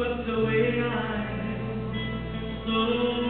swept away. I so